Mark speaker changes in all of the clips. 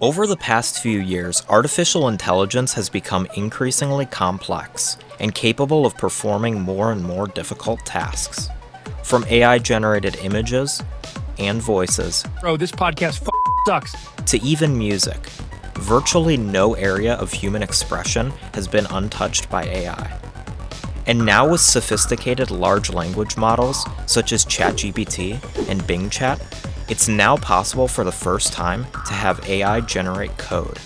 Speaker 1: Over the past few years, artificial intelligence has become increasingly complex and capable of performing more and more difficult tasks. From AI generated images and voices
Speaker 2: Bro, this podcast sucks.
Speaker 1: to even music, virtually no area of human expression has been untouched by AI. And now, with sophisticated large language models such as ChatGPT and Bing Chat, it's now possible for the first time to have AI generate code.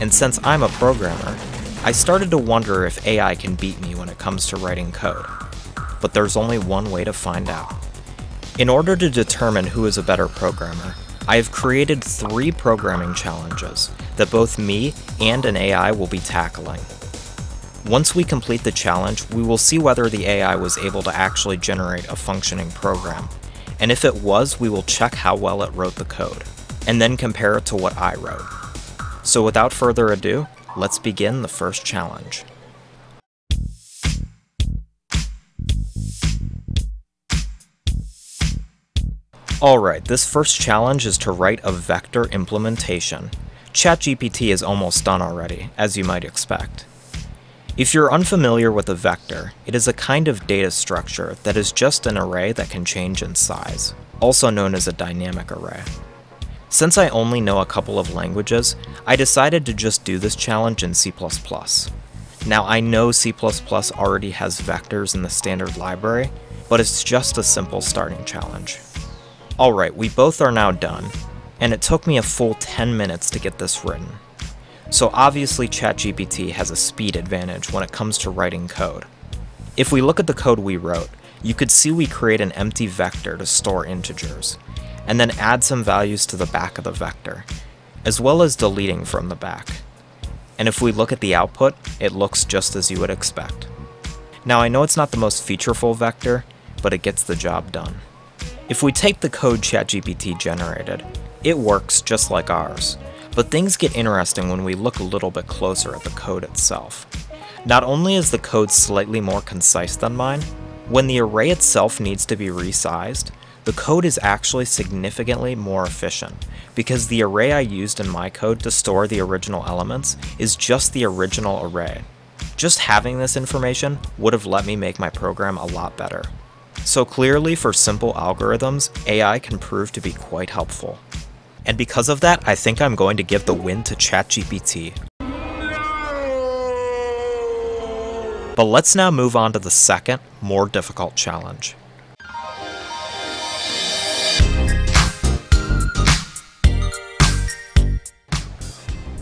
Speaker 1: And since I'm a programmer, I started to wonder if AI can beat me when it comes to writing code. But there's only one way to find out. In order to determine who is a better programmer, I have created three programming challenges that both me and an AI will be tackling. Once we complete the challenge, we will see whether the AI was able to actually generate a functioning program. And if it was, we will check how well it wrote the code, and then compare it to what I wrote. So without further ado, let's begin the first challenge. Alright, this first challenge is to write a vector implementation. ChatGPT is almost done already, as you might expect. If you're unfamiliar with a vector, it is a kind of data structure that is just an array that can change in size, also known as a dynamic array. Since I only know a couple of languages, I decided to just do this challenge in C++. Now I know C++ already has vectors in the standard library, but it's just a simple starting challenge. Alright, we both are now done, and it took me a full 10 minutes to get this written. So obviously ChatGPT has a speed advantage when it comes to writing code. If we look at the code we wrote, you could see we create an empty vector to store integers, and then add some values to the back of the vector, as well as deleting from the back. And if we look at the output, it looks just as you would expect. Now I know it's not the most featureful vector, but it gets the job done. If we take the code ChatGPT generated, it works just like ours, but things get interesting when we look a little bit closer at the code itself. Not only is the code slightly more concise than mine, when the array itself needs to be resized, the code is actually significantly more efficient, because the array I used in my code to store the original elements is just the original array. Just having this information would have let me make my program a lot better. So clearly for simple algorithms, AI can prove to be quite helpful. And because of that, I think I'm going to give the win to ChatGPT. But let's now move on to the second, more difficult challenge.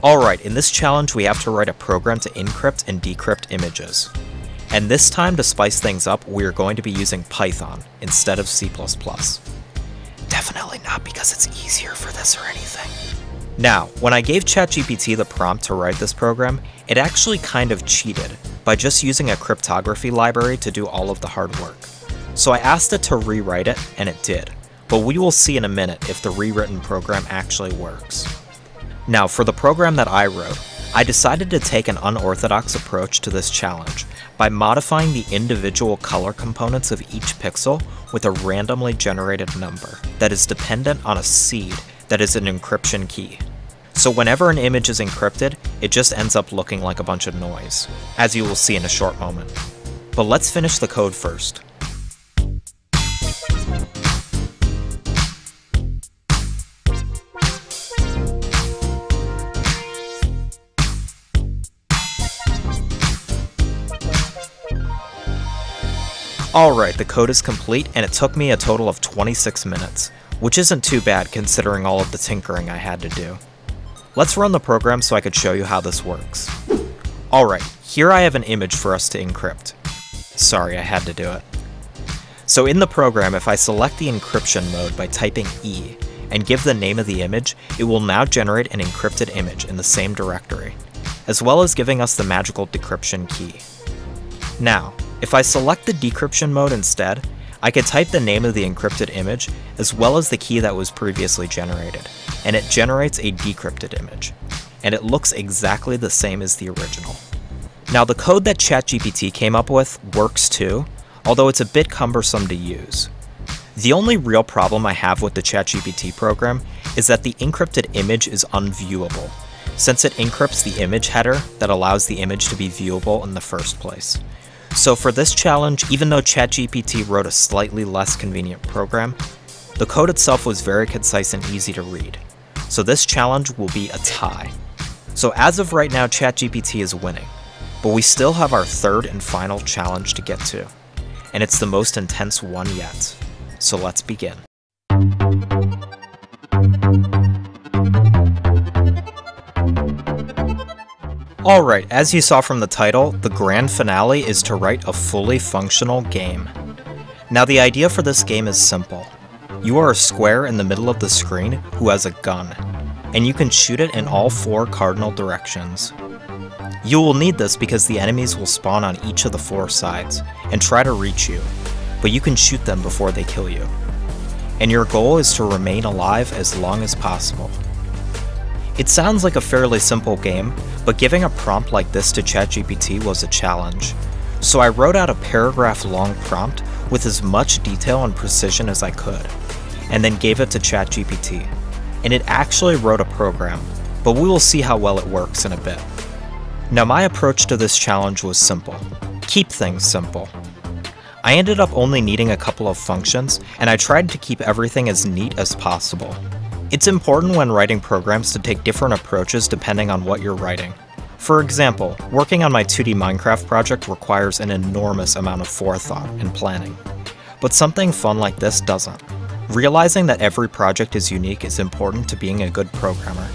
Speaker 1: Alright, in this challenge we have to write a program to encrypt and decrypt images. And this time, to spice things up, we are going to be using Python instead of C++. Definitely not because it's easier for this or anything. Now, when I gave ChatGPT the prompt to write this program, it actually kind of cheated by just using a cryptography library to do all of the hard work. So I asked it to rewrite it, and it did. But we will see in a minute if the rewritten program actually works. Now, for the program that I wrote, I decided to take an unorthodox approach to this challenge by modifying the individual color components of each pixel with a randomly generated number that is dependent on a seed that is an encryption key. So whenever an image is encrypted, it just ends up looking like a bunch of noise, as you will see in a short moment. But let's finish the code first. Alright, the code is complete and it took me a total of 26 minutes, which isn't too bad considering all of the tinkering I had to do. Let's run the program so I could show you how this works. Alright, here I have an image for us to encrypt. Sorry, I had to do it. So in the program, if I select the encryption mode by typing E and give the name of the image, it will now generate an encrypted image in the same directory, as well as giving us the magical decryption key. Now, if I select the decryption mode instead, I could type the name of the encrypted image as well as the key that was previously generated, and it generates a decrypted image. And it looks exactly the same as the original. Now the code that ChatGPT came up with works too, although it's a bit cumbersome to use. The only real problem I have with the ChatGPT program is that the encrypted image is unviewable, since it encrypts the image header that allows the image to be viewable in the first place. So for this challenge, even though ChatGPT wrote a slightly less convenient program, the code itself was very concise and easy to read. So this challenge will be a tie. So as of right now, ChatGPT is winning, but we still have our third and final challenge to get to, and it's the most intense one yet. So let's begin. Alright, as you saw from the title, the grand finale is to write a fully functional game. Now the idea for this game is simple. You are a square in the middle of the screen who has a gun, and you can shoot it in all four cardinal directions. You will need this because the enemies will spawn on each of the four sides, and try to reach you, but you can shoot them before they kill you. And your goal is to remain alive as long as possible. It sounds like a fairly simple game, but giving a prompt like this to ChatGPT was a challenge. So I wrote out a paragraph long prompt with as much detail and precision as I could, and then gave it to ChatGPT. And it actually wrote a program, but we will see how well it works in a bit. Now my approach to this challenge was simple. Keep things simple. I ended up only needing a couple of functions, and I tried to keep everything as neat as possible. It's important when writing programs to take different approaches depending on what you're writing. For example, working on my 2D Minecraft project requires an enormous amount of forethought and planning. But something fun like this doesn't. Realizing that every project is unique is important to being a good programmer.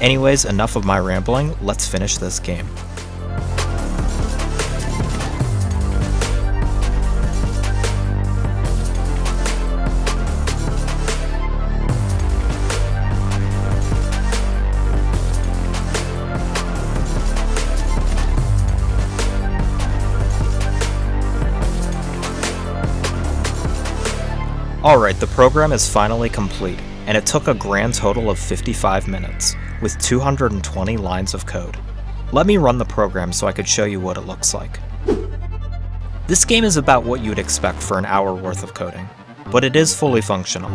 Speaker 1: Anyways, enough of my rambling, let's finish this game. Alright, the program is finally complete, and it took a grand total of 55 minutes, with 220 lines of code. Let me run the program so I could show you what it looks like. This game is about what you'd expect for an hour worth of coding, but it is fully functional.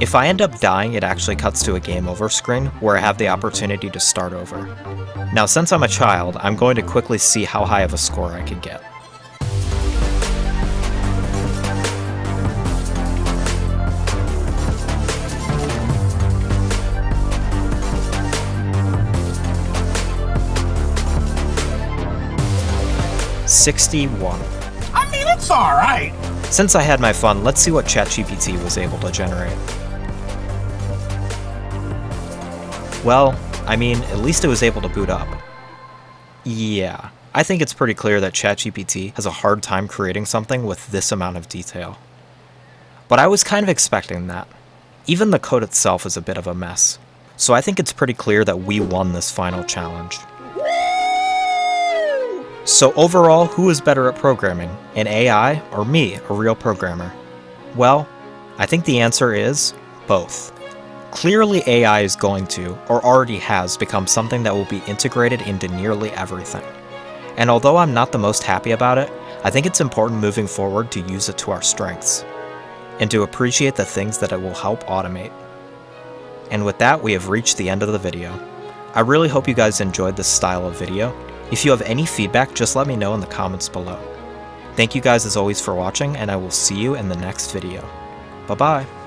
Speaker 1: If I end up dying, it actually cuts to a game over screen where I have the opportunity to start over. Now since I'm a child, I'm going to quickly see how high of a score I can get. 61.
Speaker 3: I mean, it's alright.
Speaker 1: Since I had my fun, let's see what ChatGPT was able to generate. Well, I mean, at least it was able to boot up. Yeah, I think it's pretty clear that ChatGPT has a hard time creating something with this amount of detail. But I was kind of expecting that. Even the code itself is a bit of a mess. So I think it's pretty clear that we won this final challenge. So overall, who is better at programming, an AI or me, a real programmer? Well, I think the answer is both. Clearly AI is going to, or already has, become something that will be integrated into nearly everything. And although I'm not the most happy about it, I think it's important moving forward to use it to our strengths, and to appreciate the things that it will help automate. And with that, we have reached the end of the video. I really hope you guys enjoyed this style of video, if you have any feedback, just let me know in the comments below. Thank you guys as always for watching, and I will see you in the next video. Bye bye!